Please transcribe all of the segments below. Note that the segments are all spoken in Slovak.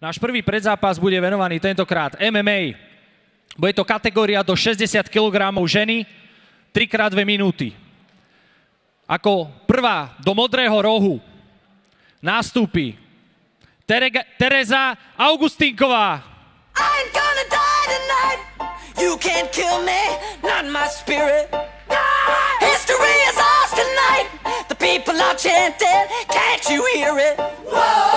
Náš prvý predzápas bude venovaný tentokrát MMA. Bude to kategória do 60 kg ženy, 3 x 2 minúty. Ako prvá do modrého rohu nástupí Terega, Tereza Augustínková. I'm gonna die tonight. You can't kill me, not my spirit. History is ours tonight. The people are chanting, can't you hear it? Whoa.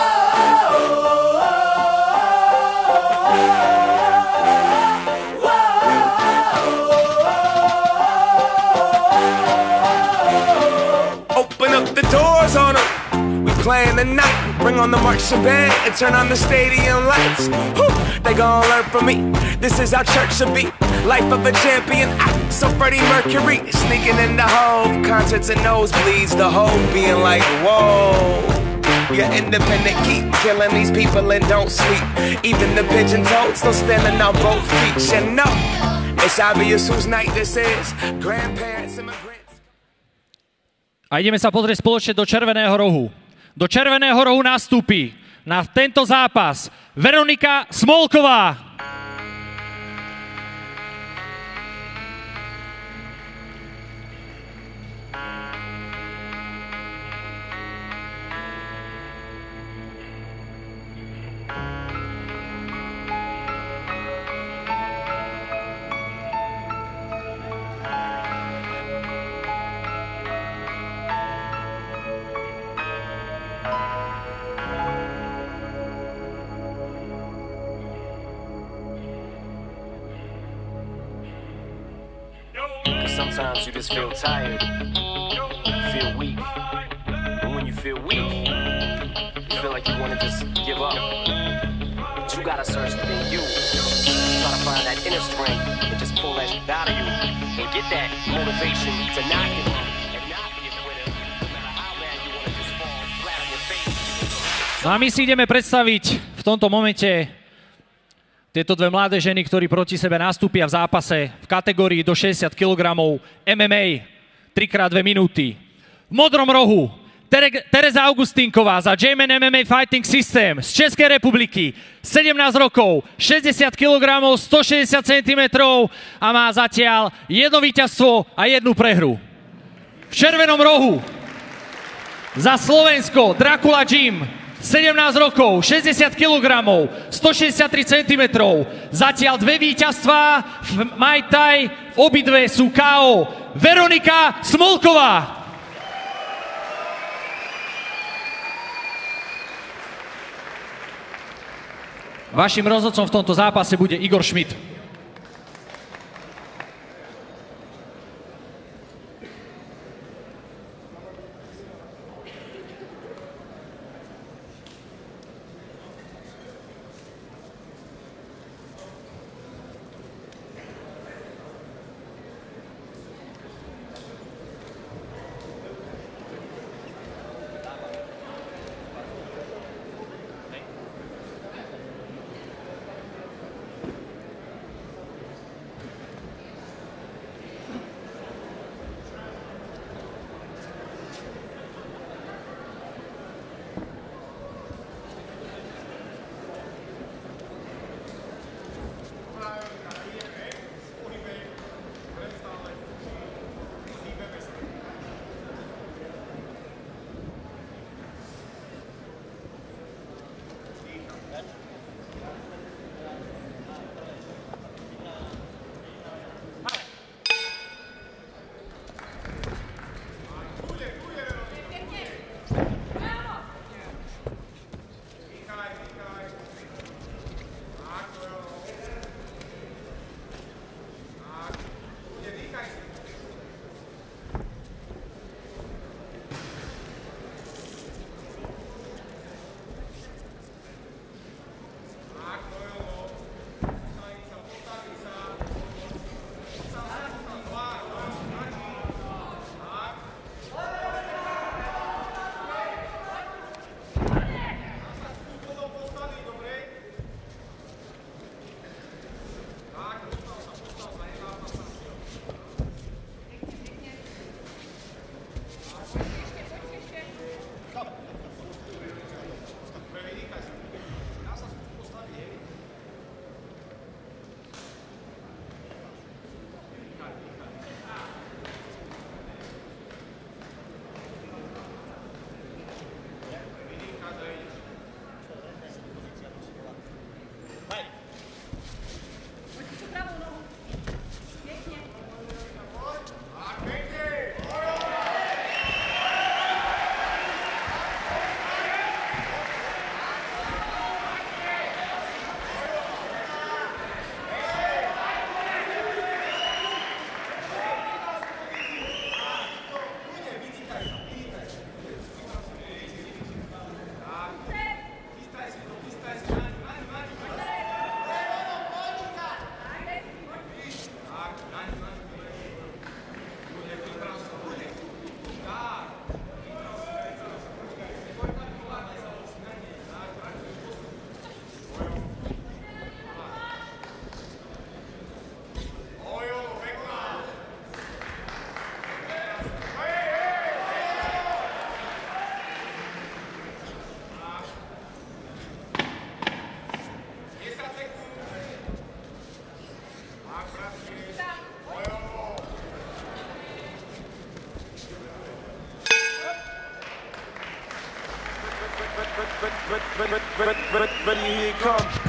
Playing the night. Bring on the marching band and turn on the stadium lights. Whew, they gon' learn from me. This is how church should be. Life of a champion. I, so Freddie Mercury sneaking in the hole. Concerts and nosebleeds. The whole being like, whoa. You're independent, keep killing these people and don't sleep. Even the pigeon toads still standing on both feet. You know, it's obvious whose night this is. Grandparents, immigrants. A ideme sa pozrieť spoločne do Červeného rohu. Do červeného rohu nastúpi na tento zápas Veronika Smolková. Sometimes you just feel tired, feel weak. And when you feel weak, you feel like you want to just give up. But you gotta search within you. Try to find that inner strength and just pull that out of you and get that motivation to not give up. No a my si ideme predstaviť v tomto momente Tieto dve mladé ženy, ktorí proti sebe nastúpia v zápase v kategórii do 60 kg MMA 3x2 minúty. V modrom rohu Tere- Tereza Augustínková za Jamin MMA Fighting System z Českej republiky. 17 rokov, 60 kg, 160 cm a má zatiaľ jedno víťazstvo a jednu prehru. V červenom rohu za Slovensko Dracula Gym 17 rokov, 60 kg, 163 cm. Zatiaľ dve víťazstvá v Muay Thai, obidve sú KO. Veronika Smolková. Vašim rozhodcom v tomto zápase bude Igor Schmidt.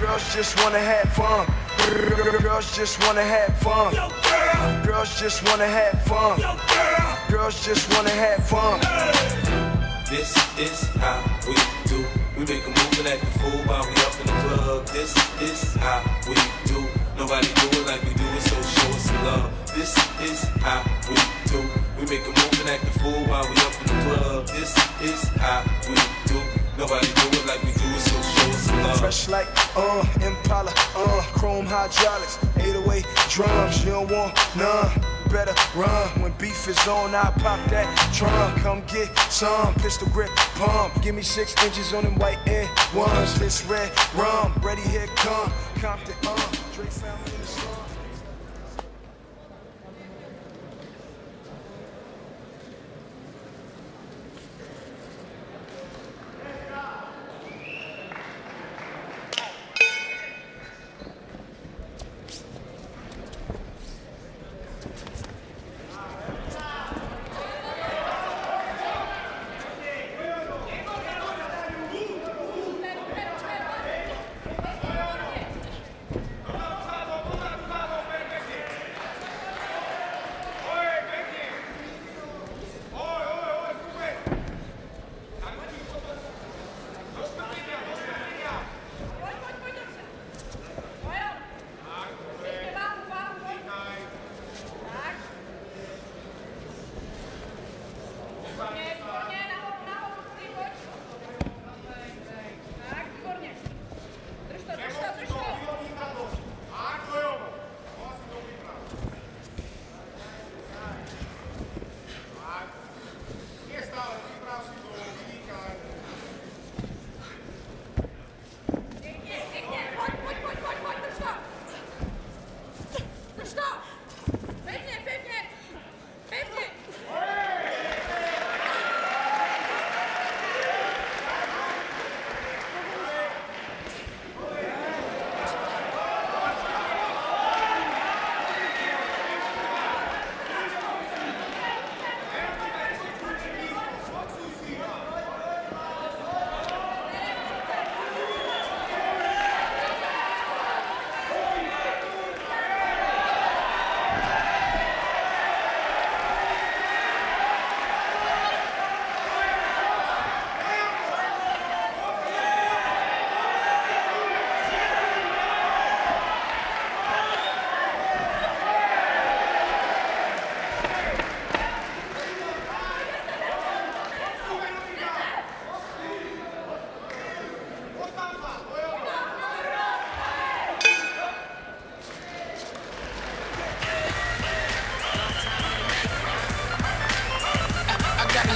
Girls just wanna have fun. Girls just wanna have fun. Girls just wanna have fun. Girls just wanna have fun. This is how we do. We make a move and act the fool while we up in the club. This is how we do. Nobody do it like we do it, so show us some love. This is how we do. We make a move and act the fool while we up in the club. This is how we do. Nobody do it like we Fresh like, uh, Impala, uh, chrome hydraulics, 808 drums, you don't want none. Better run when beef is on. I pop that trunk. Come get some pistol grip pump. Give me six inches on them white air ones. This red rum, ready here come. Compton, uh, Drake family in the slum.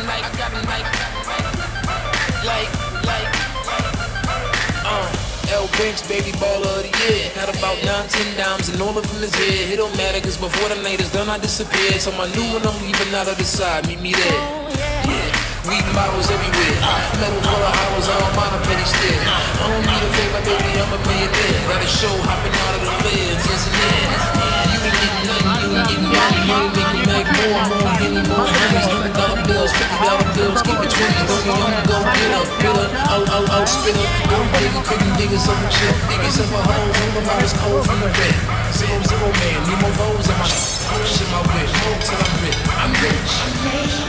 Like, I got me like, like, like, uh, L Banks, baby baller of the year. Got about nine, ten dimes, and all of them is here. It don't matter, cause before the night is done, I disappear. So my new one, I'm leaving out of the side. Meet me there. Yeah. Weed bottles everywhere. Metal full of hollows, I don't mind a petty stare. I don't need a favor, baby, I'm a millionaire. Got a show hopping out of the out, out, out spinner. I'm baby, picking niggas on shit. Niggas up a hole. on my mind cold from the bed. Zero, zero man, need more rolls in my shit. Shit my hold till I'm rich. I'm rich.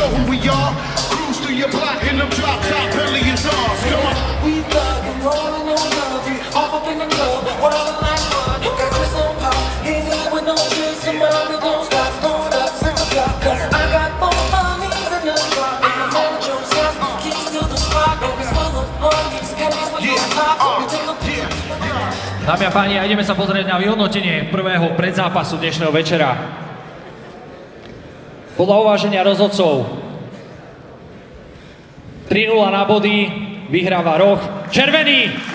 Know who we are. Cruise through your block in them drop top billions off. Come on. We thug and rolling on love you. Off up in the club, like. Got on pop, with no kiss. And mommy don't stop, going up, six o'clock. Cause I got four honeys in the drop. And the man yourself, keys to the spot. It's full of honeys, pennies with your top. We take a Dámy a páni, a ideme sa pozrieť na vyhodnotenie prvého predzápasu dnešného večera. Podľa uváženia rozhodcov 3-0 na body, vyhráva roh. Červený!